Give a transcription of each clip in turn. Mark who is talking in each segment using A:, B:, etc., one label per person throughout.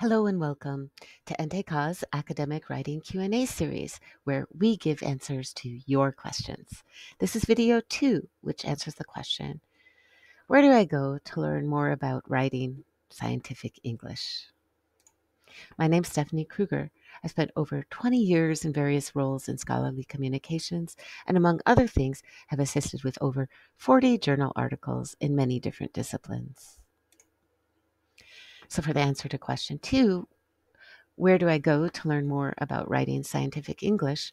A: Hello and welcome to NTK's Academic Writing Q&A series, where we give answers to your questions. This is video two, which answers the question, where do I go to learn more about writing scientific English? My name's Stephanie Krueger. I spent over 20 years in various roles in scholarly communications, and among other things, have assisted with over 40 journal articles in many different disciplines. So, for the answer to question two, where do I go to learn more about writing scientific English?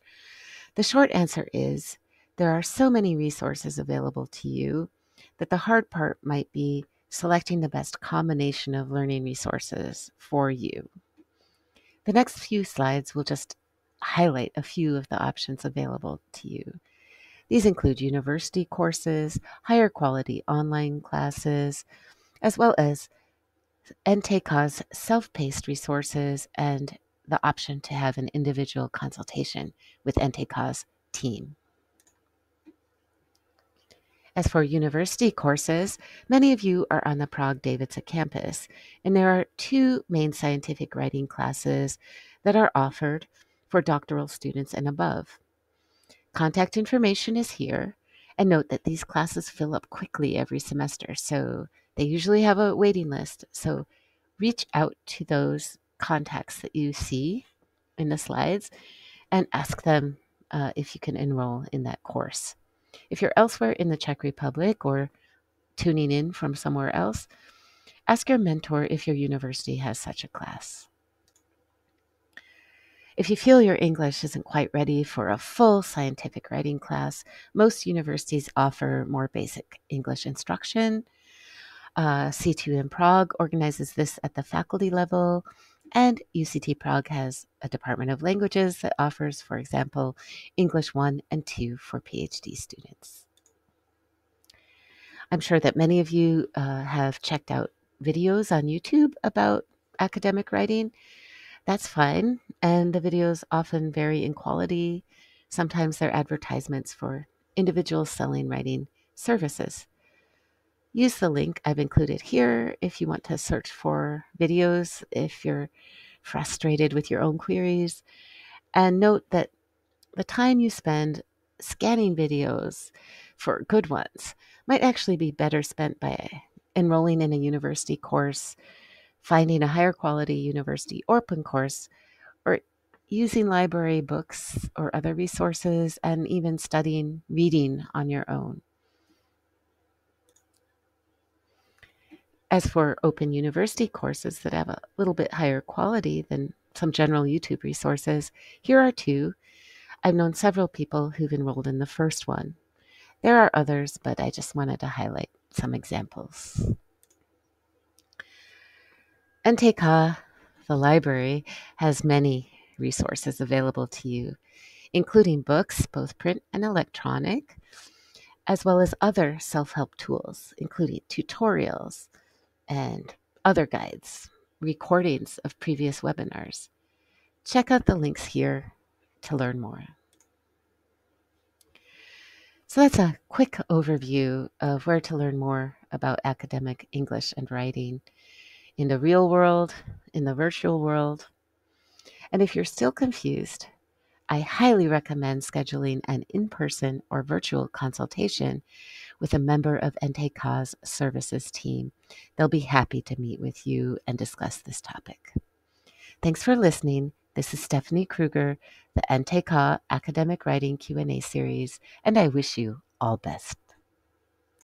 A: The short answer is there are so many resources available to you that the hard part might be selecting the best combination of learning resources for you. The next few slides will just highlight a few of the options available to you. These include university courses, higher quality online classes, as well as NTK's self paced resources and the option to have an individual consultation with NTK's team. As for university courses, many of you are on the Prague Dejvice campus, and there are two main scientific writing classes that are offered for doctoral students and above. Contact information is here, and note that these classes fill up quickly every semester, so they usually have a waiting list. So reach out to those contacts that you see in the slides and ask them uh, if you can enroll in that course. If you're elsewhere in the Czech Republic or tuning in from somewhere else, ask your mentor if your university has such a class. If you feel your English isn't quite ready for a full scientific writing class, most universities offer more basic English instruction uh, CTU in Prague organizes this at the faculty level, and UCT Prague has a Department of Languages that offers, for example, English 1 and 2 for PhD students. I'm sure that many of you uh, have checked out videos on YouTube about academic writing. That's fine, and the videos often vary in quality. Sometimes they're advertisements for individuals selling writing services. Use the link I've included here if you want to search for videos, if you're frustrated with your own queries. And note that the time you spend scanning videos for good ones might actually be better spent by enrolling in a university course, finding a higher quality university open course, or using library books or other resources, and even studying reading on your own. As for open university courses that have a little bit higher quality than some general YouTube resources, here are two. I've known several people who've enrolled in the first one. There are others, but I just wanted to highlight some examples. NTK, the library, has many resources available to you, including books, both print and electronic, as well as other self help tools, including tutorials, and other guides, recordings of previous webinars. Check out the links here to learn more. So that's a quick overview of where to learn more about academic English and writing in the real world, in the virtual world. And if you're still confused, I highly recommend scheduling an in person or virtual consultation with a member of NTK's services team. They'll be happy to meet with you and discuss this topic. Thanks for listening. This is Stephanie Krueger, the NTCA Academic Writing Q&A series, and I wish you all best.